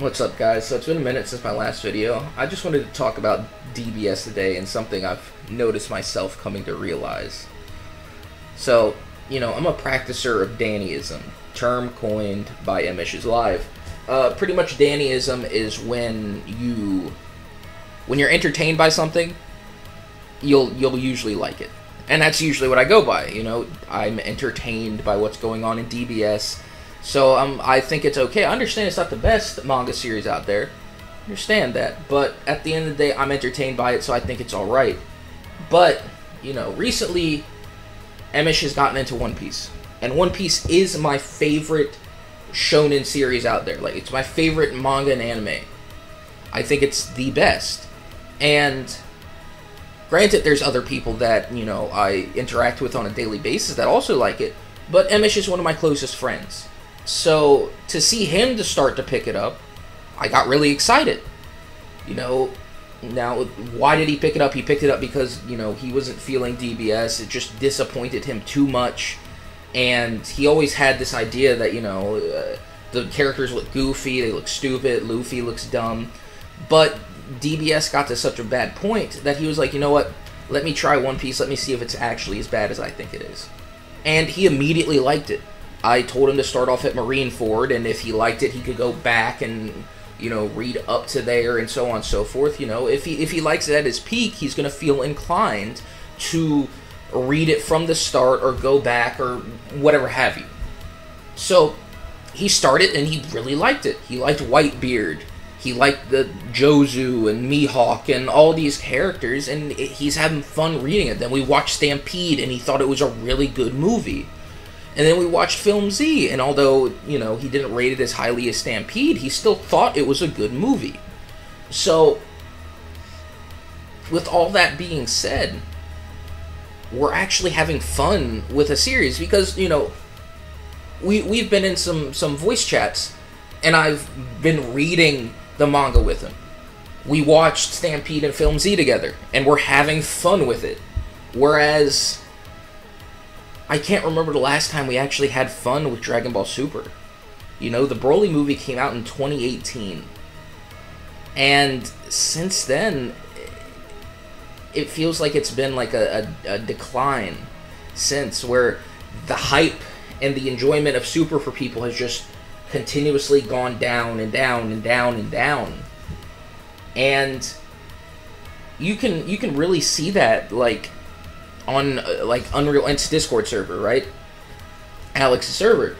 What's up, guys? So it's been a minute since my last video. I just wanted to talk about DBS today and something I've noticed myself coming to realize. So, you know, I'm a practicer of Dannyism, term coined by Amishes Live. Uh, pretty much Dannyism is when you, when you're entertained by something, you'll you'll usually like it, and that's usually what I go by. You know, I'm entertained by what's going on in DBS so um, I think it's okay. I understand it's not the best manga series out there. Understand that, but at the end of the day, I'm entertained by it, so I think it's all right. But you know, recently, Emish has gotten into One Piece, and One Piece is my favorite shonen series out there. Like it's my favorite manga and anime. I think it's the best. And granted, there's other people that you know I interact with on a daily basis that also like it, but Emish is one of my closest friends. So to see him to start to pick it up, I got really excited. You know, now why did he pick it up? He picked it up because you know he wasn't feeling DBS. It just disappointed him too much, and he always had this idea that you know uh, the characters look goofy, they look stupid, Luffy looks dumb, but DBS got to such a bad point that he was like, you know what? Let me try One Piece. Let me see if it's actually as bad as I think it is. And he immediately liked it. I told him to start off at Marineford, and if he liked it, he could go back and you know read up to there and so on and so forth. You know, if he if he likes it at his peak, he's going to feel inclined to read it from the start or go back or whatever have you. So he started and he really liked it. He liked Whitebeard. He liked the Jozu and Mihawk and all these characters, and it, he's having fun reading it. Then we watched Stampede, and he thought it was a really good movie. And then we watched Film Z, and although, you know, he didn't rate it as highly as Stampede, he still thought it was a good movie. So, with all that being said, we're actually having fun with a series because, you know, we, we've been in some, some voice chats, and I've been reading the manga with him. We watched Stampede and Film Z together, and we're having fun with it. Whereas I can't remember the last time we actually had fun with Dragon Ball Super. You know, the Broly movie came out in 2018. And since then, it feels like it's been like a, a, a decline since, where the hype and the enjoyment of Super for people has just continuously gone down and down and down and down. And you can you can really see that like on uh, like Unreal Ents Discord server, right? Alex's server,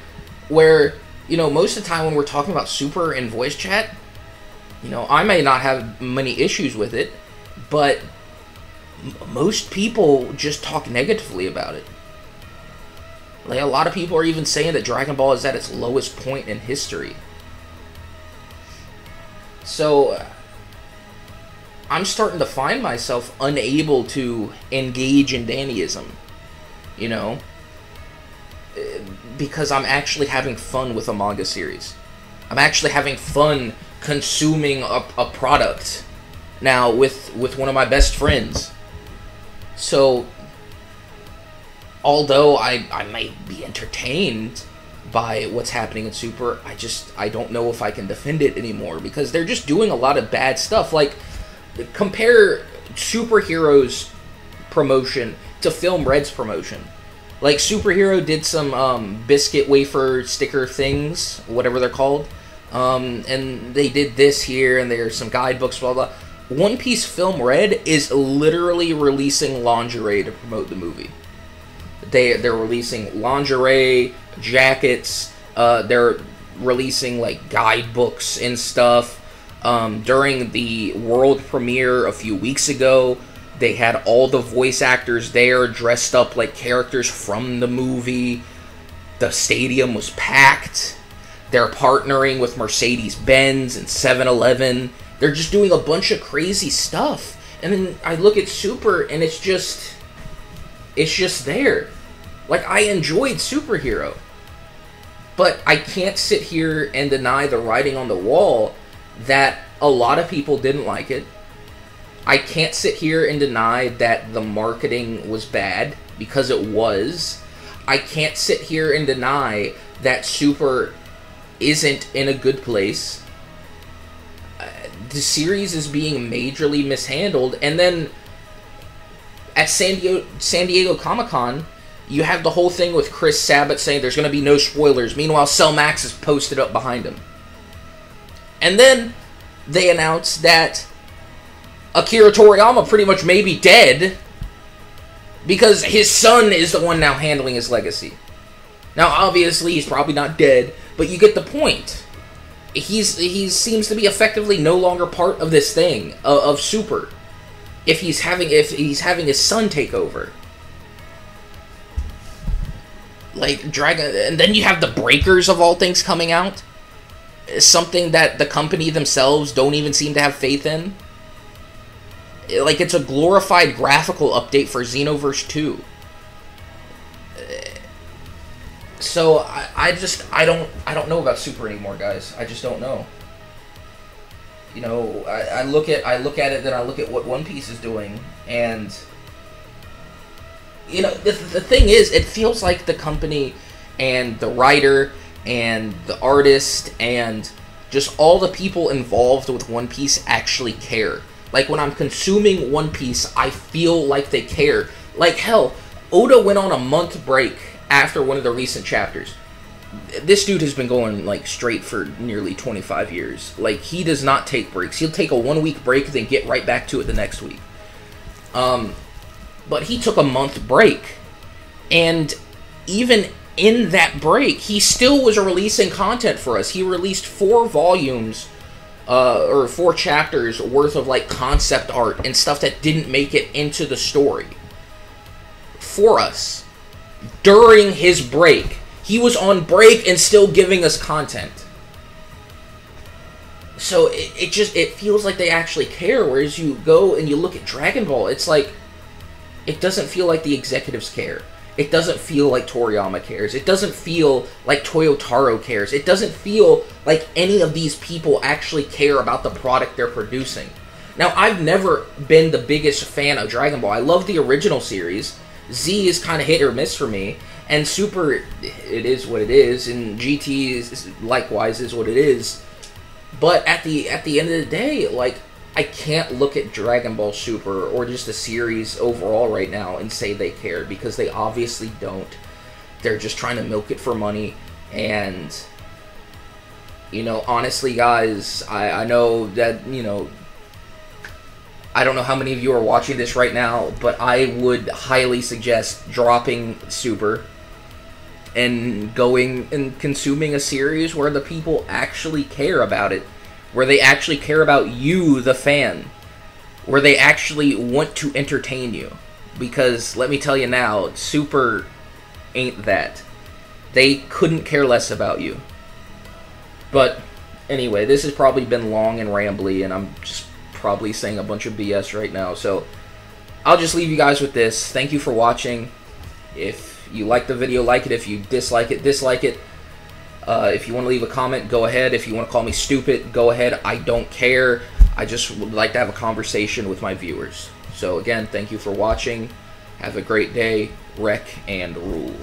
where you know most of the time when we're talking about super and voice chat, you know I may not have many issues with it, but m- most people just talk negatively about it. Like a lot of people are even saying that Dragon Ball is at its lowest point in history. So I'm starting to find myself unable to engage in Dannyism. You know? Eh, because I'm actually having fun with a manga series. I'm actually having fun consuming a, a product now with with one of my best friends. So although I, I might be entertained by what's happening in Super, I just I don't know if I can defend it anymore because they're just doing a lot of bad stuff. Like compare superheroes promotion to film red's promotion. Like superhero did some um, biscuit wafer sticker things whatever they're called. Um, and they did this here and there's some guidebooks blah blah. One piece film red is literally releasing lingerie to promote the movie. They they're releasing lingerie jackets uh, they're releasing like guidebooks and stuff um, during the world premiere a few weeks ago, they had all the voice actors there dressed up like characters from the movie. The stadium was packed. They're partnering with Mercedes Benz and 7 Eleven. They're just doing a bunch of crazy stuff. And then I look at Super and it's just. It's just there. Like, I enjoyed Superhero. But I can't sit here and deny the writing on the wall that a lot of people didn't like it. I can't sit here and deny that the marketing was bad because it was. I can't sit here and deny that Super isn't in a good place. the series is being majorly mishandled, and then at San Diego San Diego Comic Con, you have the whole thing with Chris Sabat saying there's going to be no spoilers. Meanwhile, Cell Max is posted up behind him, and then they announce that Akira Toriyama pretty much may be dead because his son is the one now handling his legacy. Now, obviously, he's probably not dead, but you get the point. He's he seems to be effectively no longer part of this thing of, of Super. If he's having if he's having his son take over, like Dragon, and then you have the Breakers of all things coming out, something that the company themselves don't even seem to have faith in like it's a glorified graphical update for Xenoverse 2. So I, I just I don't I don't know about Super anymore, guys. I just don't know. You know, I, I look at I look at it, then I look at what One Piece is doing, and you know the, the thing is, it feels like the company and the writer and the artist and just all the people involved with One Piece actually care. Like when I'm consuming One Piece, I feel like they care. Like hell, Oda went on a month break after one of the recent chapters. This dude has been going like straight for nearly 25 years. Like he does not take breaks. He'll take a one week break then get right back to it the next week. Um, but he took a month break, and even in that break, he still was releasing content for us. He released four volumes uh, or four chapters worth of like concept art and stuff that didn't make it into the story for us during his break. He was on break and still giving us content. So it, it just it feels like they actually care. Whereas you go and you look at Dragon Ball, it's like it doesn't feel like the executives care. It doesn't feel like Toriyama cares. It doesn't feel like Toyotaro cares. It doesn't feel like any of these people actually care about the product they're producing. Now, I've never been the biggest fan of Dragon Ball. I love the original series. Z is kind of hit or miss for me, and Super, it is what it is, and GT is likewise is what it is. But at the at the end of the day, like I can't look at Dragon Ball Super or just the series overall right now and say they care because they obviously don't. They're just trying to milk it for money and you know, honestly guys, I, I know that, you know, I don't know how many of you are watching this right now, but I would highly suggest dropping Super and going and consuming a series where the people actually care about it where they actually care about you, the fan, where they actually want to entertain you. Because let me tell you now, Super ain't that. They couldn't care less about you. But anyway, this has probably been long and rambly, and I'm just probably saying a bunch of BS right now. So I'll just leave you guys with this. Thank you for watching. If you like the video, like it. If you dislike it, dislike it. Uh, if you want to leave a comment, go ahead. If you want to call me stupid, go ahead. I don't care. I just would like to have a conversation with my viewers. So again, thank you for watching. Have a great day. Wreck and rule.